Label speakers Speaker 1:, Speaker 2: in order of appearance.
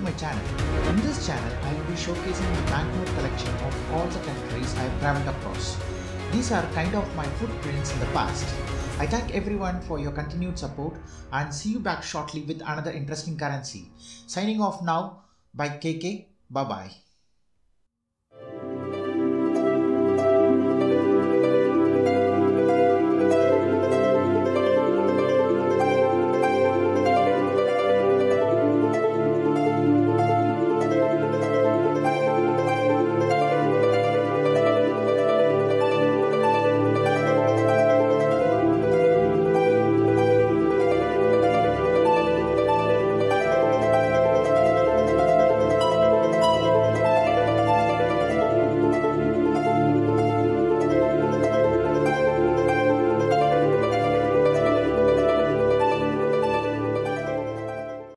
Speaker 1: My channel. In this channel, I will be showcasing the banknote collection of all the countries I have traveled across. These are kind of my footprints in the past. I thank everyone for your continued support and see you back shortly with another interesting currency. Signing off now by KK. Bye bye.